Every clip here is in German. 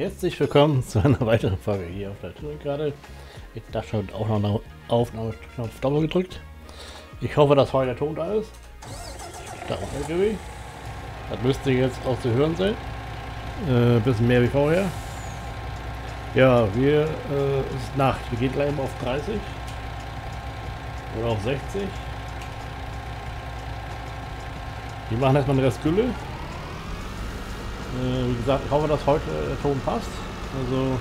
Herzlich willkommen zu einer weiteren Folge hier auf der Tour gerade. Ich dachte schon auch noch eine Aufnahmeknopf doppelt gedrückt. Ich hoffe, dass heute der Ton da ist. Da auch LKW. Das müsste jetzt auch zu hören sein. Äh, bisschen mehr wie vorher. Ja, wir, äh, ist Nacht. Wir gehen gleich mal auf 30. Oder auf 60. Wir machen erstmal eine Rest Gülle. Äh, wie gesagt, ich hoffe, dass heute der Ton passt. Also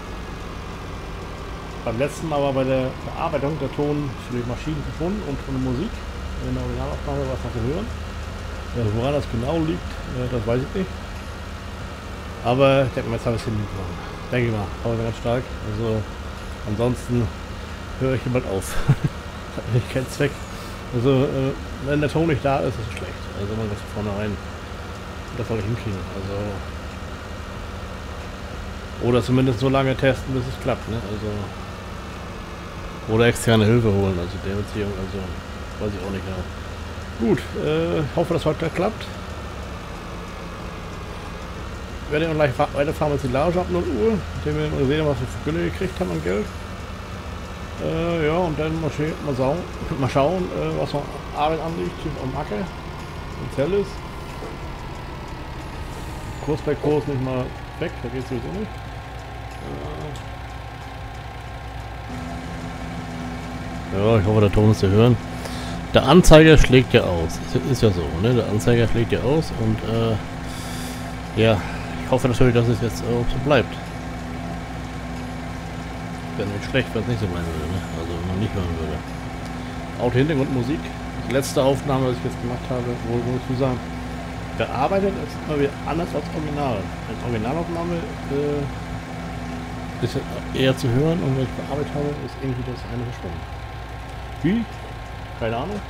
beim letzten war bei der Bearbeitung der Ton für die Maschinen verschwunden und von der Musik in der Originalaufnahme was noch zu hören. Ja, woran das genau liegt, äh, das weiß ich nicht. Aber ich denke mal, jetzt habe ich es hinbekommen. Denke ich mal, aber ganz stark. Also ansonsten höre ich jemand auf. Hat nicht keinen Zweck. Also äh, wenn der Ton nicht da ist, ist es schlecht. Also man muss vornherein. Das soll ich hinkriegen. Also oder zumindest so lange testen, bis es klappt, ne? Also. Oder externe Hilfe holen, also der Beziehung, also weiß ich auch nicht genau. Gut, äh, hoffe, dass heute klappt. Ich werde gleich weiterfahren mit Silage ab 0 Uhr, indem wir mal sehen, was wir für Gülle gekriegt haben an Geld. Äh, ja, und dann mal, mal, schauen, mal schauen äh, was noch Arbeit anliegt am Acker in Zelles. Kurs bei Kurs nicht mal weg, da geht es sowieso nicht. Ja, ich hoffe, der Ton ist zu hören. Der Anzeiger schlägt ja aus. Ist ja so, ne? Der Anzeiger schlägt ja aus und äh, ja, ich hoffe natürlich, dass es jetzt auch so bleibt. Wäre nicht schlecht, wenn es nicht so bleiben würde, ne? Also wenn man nicht hören würde. Auto Hintergrundmusik. Die letzte Aufnahme, was ich jetzt gemacht habe, wo, wo ich sagen, bearbeitet ist immer wieder anders als Original. Als Originalaufnahme äh, ist eher zu hören und wenn ich bearbeitet habe, ist irgendwie das eine verschwunden. Wie? Keine Ahnung.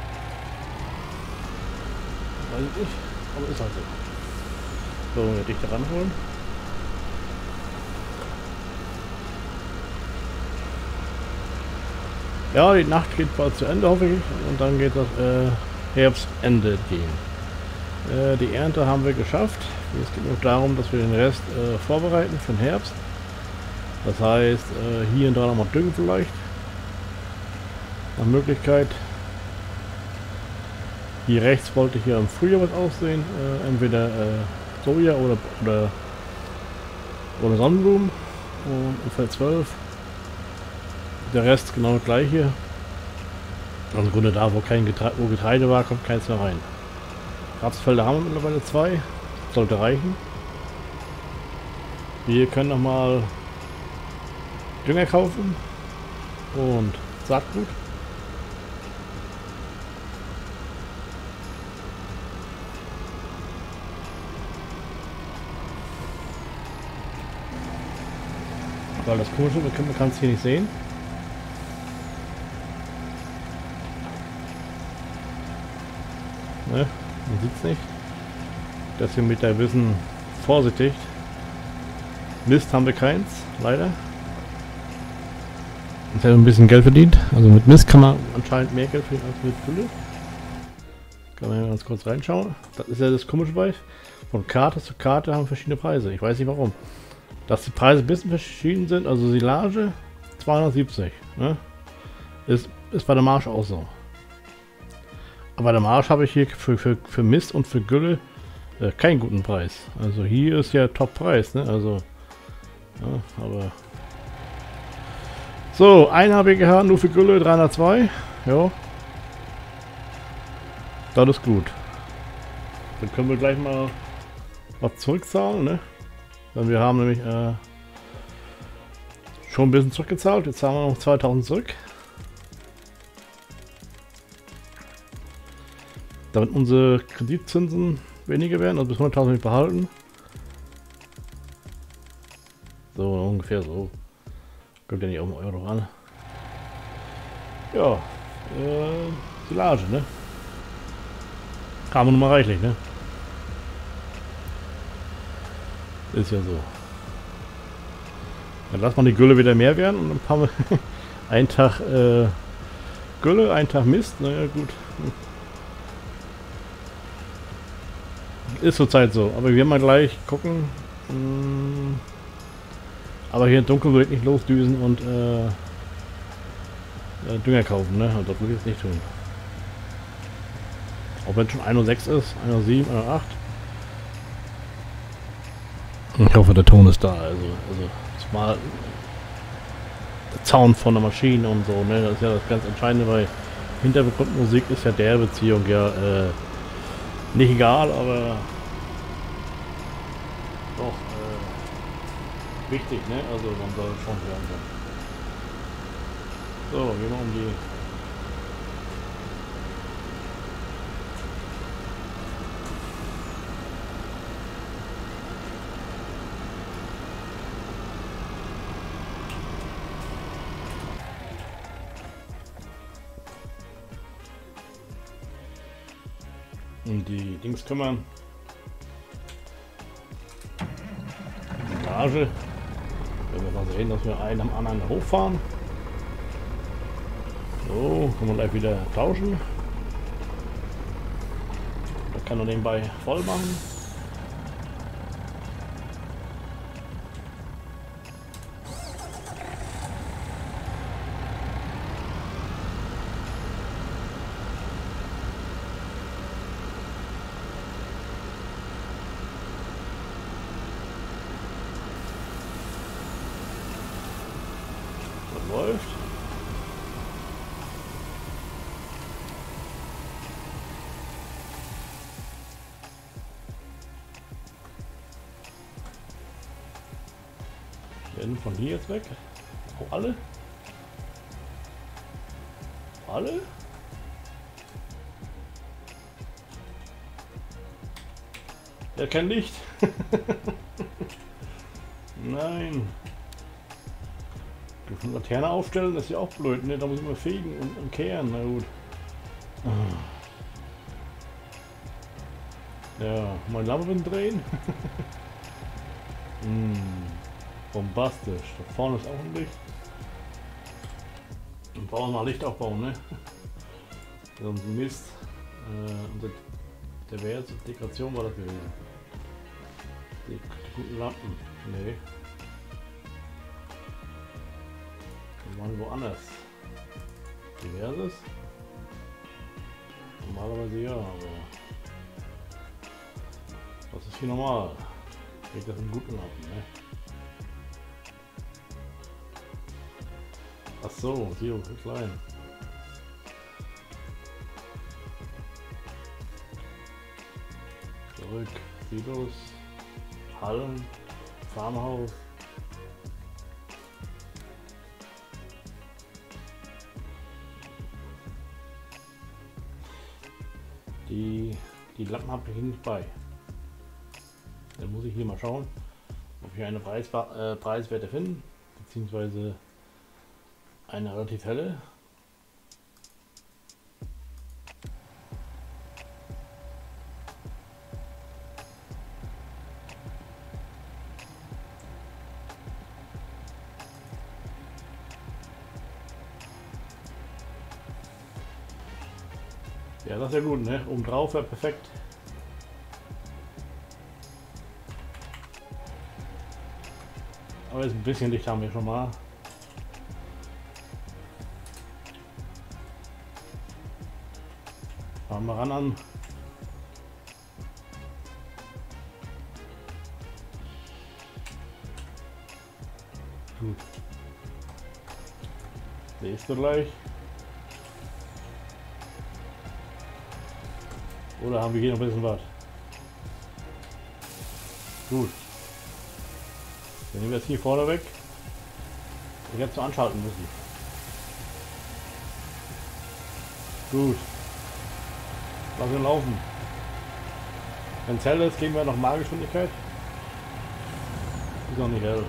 Weiß ich nicht, aber ist halt so. So, wir dichter ranholen. Ja, die Nacht geht bald zu Ende, hoffe ich. Und dann geht das äh, Herbstende gehen. Äh, die Ernte haben wir geschafft. Es geht nur darum, dass wir den Rest äh, vorbereiten für den Herbst. Das heißt, äh, hier und da nochmal düngen vielleicht. Nach Möglichkeit. Hier rechts wollte ja im Frühjahr was aussehen. Äh, entweder äh, Soja oder, oder, oder Sonnenblumen. Und im Feld 12. Der Rest genau das gleiche. Also im Grunde da, wo kein Getreide, wo Getreide war, kommt keins mehr rein. Rapsfelder haben wir mittlerweile zwei. Sollte reichen. Wir können nochmal Dünger kaufen und Saatgut. Weil das komische, man kann es hier nicht sehen. Ne, man sieht es nicht. Das hier mit der Wissen vorsichtig. Mist haben wir keins, leider. Jetzt hat ein bisschen Geld verdient. Also mit Mist kann man anscheinend mehr Geld verdienen als mit Fülle. Kann man ja ganz kurz reinschauen. Das ist ja das komische bei. Von Karte zu Karte haben verschiedene Preise. Ich weiß nicht warum. Dass die Preise ein bisschen verschieden sind. Also Silage 270. Ne? Ist, ist bei der Marsch auch so. Aber bei der Marsch habe ich hier für, für, für Mist und für Gülle äh, keinen guten Preis. Also hier ist ja Top-Preis. Ne? Also, ja, aber so, ein HBGH nur für Gülle, 302. Ja. Das ist gut. Dann können wir gleich mal was zurückzahlen, ne? Denn wir haben nämlich äh, schon ein bisschen zurückgezahlt. Jetzt zahlen wir noch 2000 zurück. Damit unsere Kreditzinsen weniger werden, also bis 100.000 behalten. So, ungefähr so. Kommt ja nicht um Euro an. Ja, äh, Silage, ne? Haben wir nun mal reichlich, ne? Ist ja so. Dann lassen wir die Gülle wieder mehr werden und dann haben wir einen Tag äh, Gülle, einen Tag Mist. Naja, gut. Ist zurzeit so. Aber wir mal gleich gucken. Hm Aber hier im Dunkeln würde ich nicht losdüsen und äh, äh, Dünger kaufen, ne? Und das würde ich jetzt nicht tun. Auch wenn es schon 1.06 ist, 1.07, 1.08. Ich hoffe, der Ton ist da. Also, also das mal der Sound von der Maschine und so, ne? Das ist ja das ganz Entscheidende, weil Hintergrundmusik ist ja der Beziehung ja äh, nicht egal, aber doch äh, wichtig, ne? Also man soll schon hören können. So, gehen wir um die Dings kümmern. Garage. Wenn wir mal sehen, dass wir einen am anderen hochfahren. So, können wir gleich wieder tauschen. Da kann er nebenbei voll machen. Werden von hier jetzt weg? Auch alle? Alle? Er kein Licht. Nein. Du eine Laterne aufstellen, das ist ja auch blöd, ne? Da muss ich mal fegen und, und kehren, na gut. Ja, mein Lampen drehen. mm, bombastisch. Da vorne ist auch ein Licht. Und brauchen wir Licht aufbauen, ne? Sonst Mist. Äh, und der, wäre jetzt Dekoration war das gewesen. Die, die guten Lampen. Nee. Wir waren woanders. Diverses? Normalerweise ja, aber das ist hier normal. Geht das im guten Lappen, ne? So, für klein. Zurück, Silos, Hallen, Farmhaus. Die, die Lappen habe ich hier nicht bei. Dann muss ich hier mal schauen, ob ich eine Preis, äh, Preiswerte finde, beziehungsweise eine relativ helle. Ja, das ist ja gut, ne? Oben drauf wäre perfekt. Aber ist ein bisschen Licht haben wir schon mal. Fahren wir ran an. Gut. Du gleich. Oder haben wir hier noch ein bisschen was? Gut. Dann nehmen wir jetzt hier vorne weg. Und jetzt zu anschalten müssen. Gut. Lassen wir laufen. Wenn es hell ist, geben wir noch Malgeschwindigkeit. Ist noch nicht hell.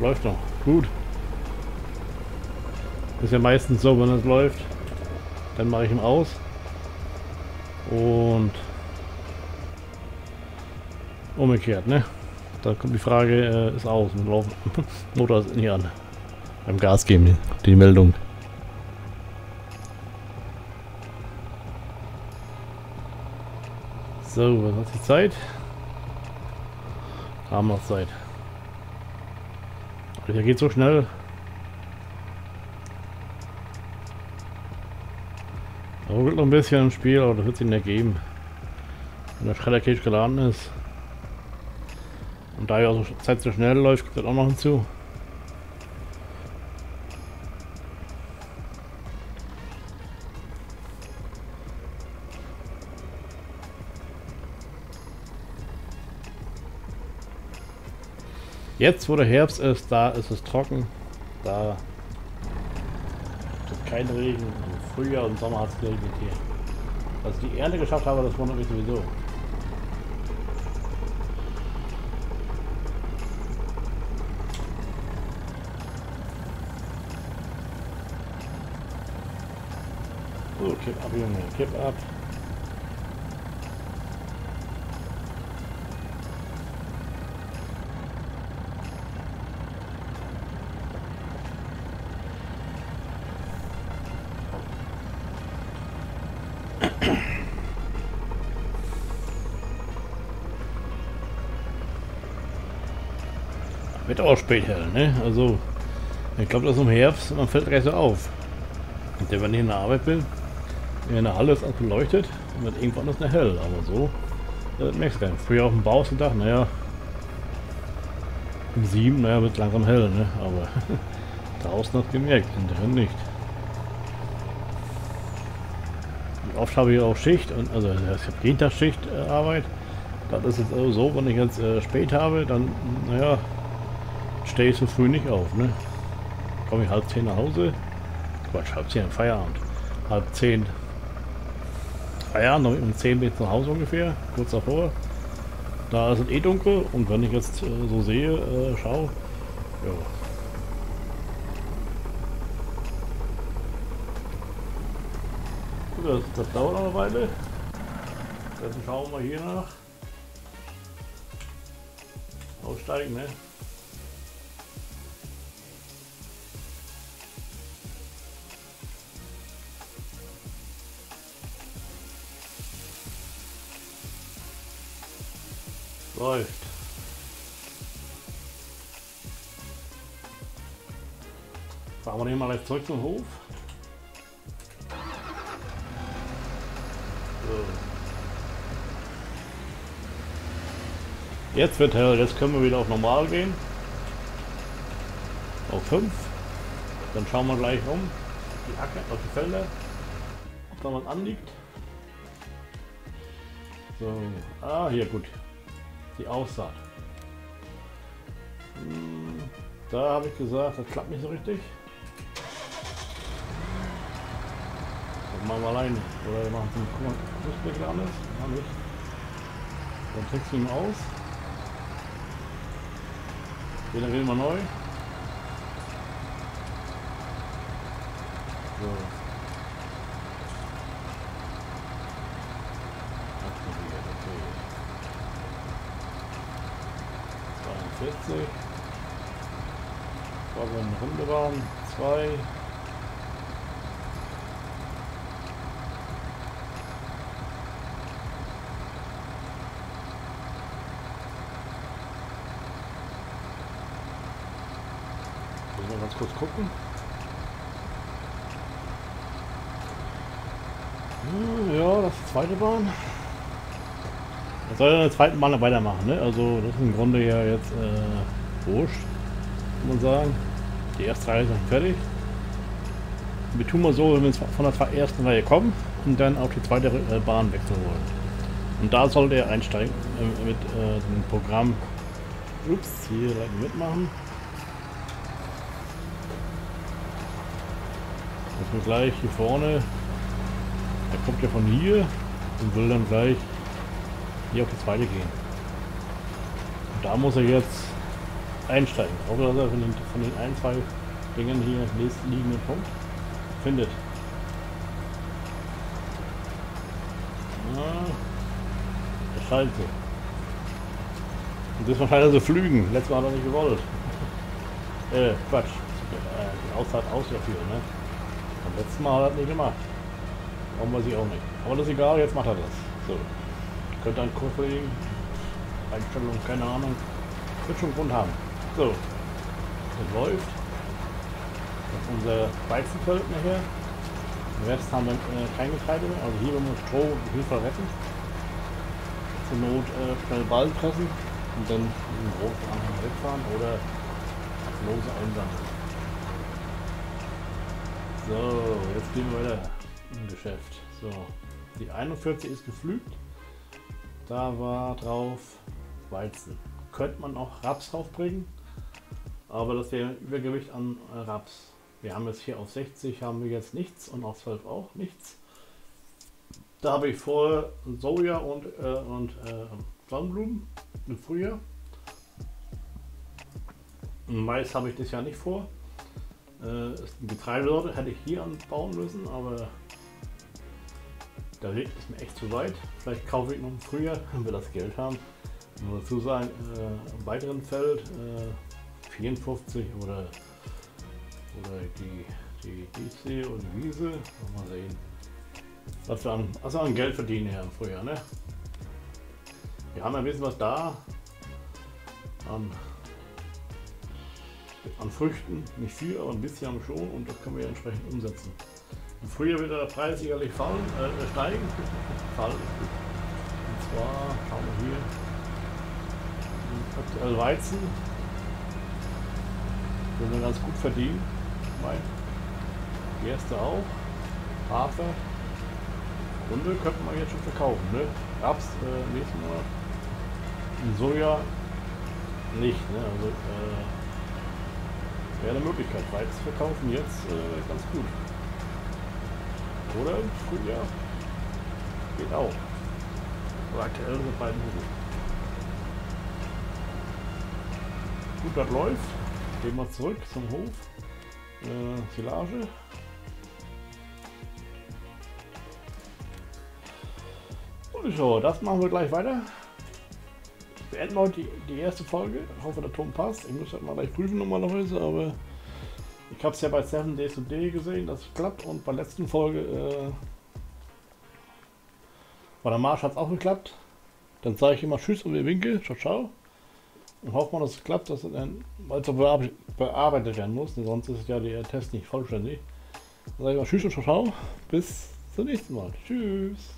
Läuft noch. Gut. Ist ja meistens so, wenn es läuft. Dann mache ich ihn aus. Und umgekehrt, ne? Da kommt die Frage, äh, ist aus. Und laufen. Motor ist nicht an. Beim Gas geben, die Meldung. So, was hat die Zeit? Haben noch Zeit. Der geht so schnell. Ruckelt noch ein bisschen im Spiel, aber das wird sich nicht geben. Wenn der Schreddercage geladen ist. Da ja so Zeit so schnell läuft, kommt das auch noch hinzu. Jetzt, wo der Herbst ist, da ist es trocken. Da ist kein Regen. Im Frühjahr und Sommer hat es geregnet hier. Ich die Ernte geschafft habe, das wundert mich sowieso. Kipp ab, Junge, kipp ab. Wird auch spät hell, ne? Also, ich glaube, das ist im Herbst, man fällt gleich so auf. Und der, wenn ich in der Arbeit bin, Halle ist alles beleuchtet dann irgendwann ist es hell, aber so, das merkst du gar nicht. Früher auf dem Bau gedacht, naja, um sieben, naja, wird langsam hell, ne? Aber draußen hat gemerkt, innen nicht. Und oft habe ich auch Schicht, und, also ich habe jeden Tag Schichtarbeit. Äh, das ist jetzt also so, wenn ich jetzt äh, spät habe, dann, naja, stehe ich so früh nicht auf, ne? Komme ich halb zehn nach Hause. Quatsch, halb zehn Feierabend. Halb zehn Feierabend, um zehn bin ich zu Hause ungefähr, kurz davor. Da ist es eh dunkel und wenn ich jetzt äh, so sehe, äh, schau, ja. Das, das dauert noch eine Weile. Dann schauen wir hier nach. Aussteigen, ne? Läuft. Fahren wir den mal jetzt zurück zum Hof. So. Jetzt wird hell, jetzt können wir wieder auf normal gehen. Auf 5. Dann schauen wir gleich um. Die Acker, auf die Felder. Ob da was anliegt. So. Ah, hier gut die Aussaat. Hm, da habe ich gesagt, das klappt nicht so richtig. Das machen wir alleine. Oder wir machen es mit Kussdeckel an ist. Haben nicht. Dann trickst du ihn aus. Generieren wir neu. So. War so ein Hunderaum, 2. Müssen wir ganz kurz gucken. Ja, das ist die zweite Bahn. Das soll ja den zweiten Mal weitermachen, ne? Also das ist im Grunde ja jetzt äh, wurscht, kann man sagen. Die erste Reihe ist noch fertig. Wir tun mal so, wenn wir von der ersten Reihe kommen und dann auf die zweite äh, Bahn wechseln wollen. Und da sollte er einsteigen äh, mit äh, dem Programm. Ups, hier mitmachen. Dass wir gleich hier vorne, er kommt ja von hier und will dann gleich hier auf die zweite gehen. Und da muss er jetzt einsteigen. Ich hoffe, dass er von den, von den ein, zwei Dingen hier nächsten liegenden Punkt findet. Ja, Schalte. Und das wahrscheinlich so flügen. Letztes Mal hat er nicht gewollt. äh, Quatsch. Äh, die Auszeit ausgeführt, ne? Beim letzten Mal hat er nicht gemacht. Warum weiß ich auch nicht. Aber das ist egal, jetzt macht er das. So. Könnte ein Koffer liegen. Einstellung, keine Ahnung. Wird schon Grund haben. So, das läuft. Das ist unser Weizenfeld nachher. Den Rest haben wir äh, kein Getreide mehr. Also hier wir Stroh und Hilfe retten. Zur Not äh, schnell Ball pressen und dann diesen großen Anhang wegfahren oder lose einsammeln. So, jetzt gehen wir weiter im Geschäft. So, die 41 ist geflügt. Da war drauf Weizen. Könnte man auch Raps draufbringen, aber das wäre Übergewicht an äh, Raps. Wir haben jetzt hier auf 60 haben wir jetzt nichts und auf 12 auch nichts. Da habe ich vor Soja und, äh, und äh, Sonnenblumen im Frühjahr. Mais habe ich das Jahr nicht vor. Äh, Getreidesorte hätte ich hier anbauen müssen, aber der Weg ist mir echt zu weit. Vielleicht kaufe ich noch im Frühjahr, wenn wir das Geld haben. Muss dazu sagen, äh, im weiteren Feld äh, 54 oder, oder die, die DC und Wiese. Mal sehen. Was wir an, also an Geld verdienen hier im Frühjahr. Ne? Wir haben ein bisschen was da an, an Früchten. Nicht viel, aber ein bisschen haben wir schon und das können wir entsprechend umsetzen. Im Frühjahr wird der Preis sicherlich fallen, äh, steigen. fallen. Und zwar schauen wir hier aktuell Weizen. Den wir ganz gut verdienen. Mein. Die erste auch. Hafer. Runde könnte man jetzt schon verkaufen. Ne? Raps äh, nächsten Monat. Soja nicht. Ne? Also äh, wäre eine Möglichkeit. Weizen verkaufen jetzt äh, ganz gut. Oder im Frühjahr. Geht auch. Aber aktuell sind beiden gut. Gut, das läuft. Gehen wir zurück zum Hof. Äh, Silage. Und so, das machen wir gleich weiter. Wir beenden heute die, die erste Folge. Ich hoffe, der Ton passt. Ich muss das mal gleich prüfen normalerweise, aber ich habe es ja bei 7 Days to Day gesehen, dass es klappt und bei der letzten Folge äh, bei der Marsch hat es auch geklappt. Dann sage ich immer Tschüss und wir winke. Ciao, ciao. Und hoffe mal, dass es klappt, dass es dann, es bearbeitet werden muss, sonst ist ja der Test nicht vollständig. Dann sage ich mal Tschüss und ciao, ciao. Bis zum nächsten Mal. Tschüss.